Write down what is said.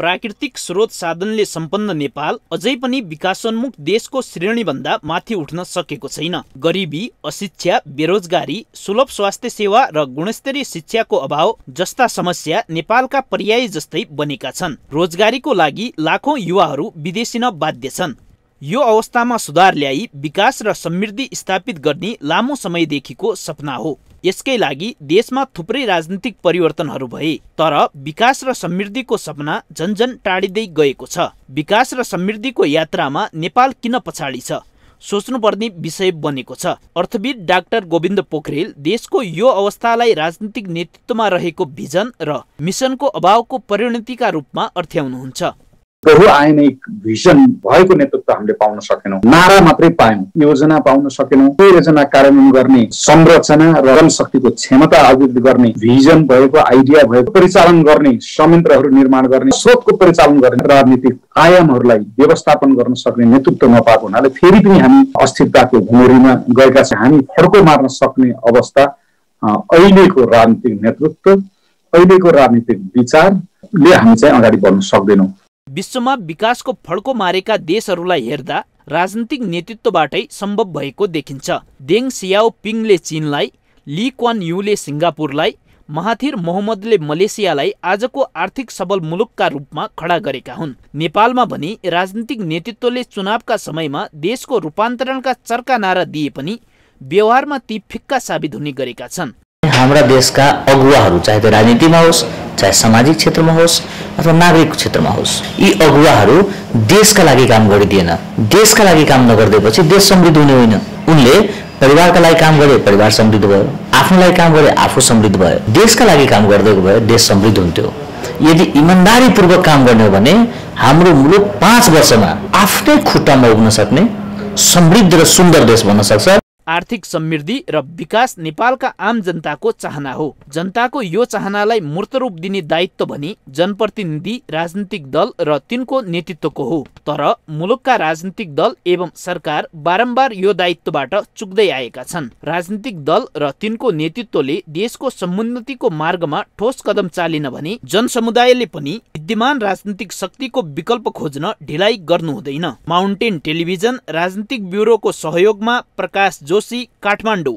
प्राकृतिक स्रोत साधनले सम्पन्न नेपाल अझै पनि विकासोन्मुख देशको श्रेणीभन्दा माथि उठ्न सकेको छैन। गरिबी अशिक्षा बेरोजगारी सुलभ स्वास्थ्य सेवा र गुणस्तरीय शिक्षाको अभाव जस्ता समस्या नेपालका पर्याय जस्तै बनेका छन्। रोजगारीको लागि लाखौँ युवाहरू विदेशी बाध्य छन्। यो अवस्थामा सुधार ल्याई विकास र समृद्धि स्थापित गर्ने लामो समयदेखिको सपना हो। यसकै लागि देशमा थुप्रै राजनीतिक परिवर्तनहरू भए तर विकास र समृद्धिको सपना झन्झन टाढिँदै गएको छ। विकास र समृद्धिको यात्रामा नेपाल किन पछाडि छ? सोच्नुपर्ने विषय बनेको छ। अर्थविद डाक्टर गोविन्द पोखरेल देशको यो अवस्थालाई राजनीतिक नेतृत्वमा रहेको भिजन र मिसनको अभावको परिणतिका रूपमा अर्थ्याउनुहुन्छ। बहुआयनिक भिजन भएको नेतृत्व हामीले पाउन सकेनौँ। नारा मात्रै पायौँ योजना पाउन सकेनौँ त्यो योजना कार्यान्वयन गर्ने संरचना र जनशक्तिको क्षमता अभिवृद्धि गर्ने भिजन भएको आइडिया भएको परिचालन गर्ने संयन्त्रहरू निर्माण गर्ने स्रोतको परिचालन गर्ने राजनीतिक आयामहरूलाई व्यवस्थापन गर्न सक्ने नेतृत्व नपाएको हुनाले फेरि पनि हामी अस्थिरताको घुमेरीमा गएका छौँ। हामी फड्को मार्न सक्ने अवस्था अहिलेको राजनीतिक नेतृत्व अहिलेको राजनीतिक विचारले हामी चाहिँ अगाडि बढ्न सक्दैनौँ। विश्वमा विकासको फड्को मारेका देशहरूलाई हेर्दा राजनीतिक नेतृत्वबाटै सम्भव भएको देखिन्छ। देङ सियाओ पिङले चीनलाई ली क्वान युले सिङ्गापुरलाई महाथिर मोहम्मदले मलेसियालाई आजको आर्थिक सबल मुलुकका रूपमा खडा गरेका हुन्। नेपालमा भने राजनीतिक नेतृत्वले चुनावका समयमा देशको रूपान्तरणका चर्का नारा दिए पनि व्यवहारमा ती फिक्का साबित हुने गरेका छन्। हाम्रा देशका अगुवाहरू चाहे त्यो राजनीतिमा होस् चाहे सामाजिक क्षेत्रमा होस् अथवा नागरिक क्षेत्रमा होस्। यी अगुवाहरू देशका लागि काम गरिदिएन। देशका लागि काम नगरिदिएपछि देश समृद्ध हुने होइन। उनले परिवारका लागि काम गरे परिवार समृद्ध भयो। आफ्नो लागि काम गरे आफू समृद्ध भयो। देशका लागि काम गरिदिएको भए देश समृद्ध हुन्थ्यो। यदि इमान्दारीपूर्वक काम गर्ने हो भने हाम्रो मुलुक पाँच वर्षमा आफ्नै खुट्टामा उग्न सक्ने समृद्ध र सुन्दर देश बन्न सक्छ। आर्थिक समृद्धि र विकास नेपालका आम जनताको चाहना हो। जनताको यो चाहनालाई मूर्त रूप दिने दायित्व भने जनप्रतिनिधि राजनीतिक दल र तिनको नेतृत्वको हो। तर मुलुकका राजनीतिक दल एवं सरकार बारम्बार यो दायित्वबाट चुक्दै आएका छन्। राजनीतिक दल र तिनको नेतृत्वले देशको समुन्नतिको मार्गमा ठोस कदम चालिन भने जनसमुदायले पनि विद्यमान राजनीतिक शक्तिको विकल्प खोज्न ढिलाइ गर्नु हुँदैन माउन्टेन टेलिभिजन राजनीतिक ब्युरोको सहयोगमा प्रकाश जो जोशी काठमांडू।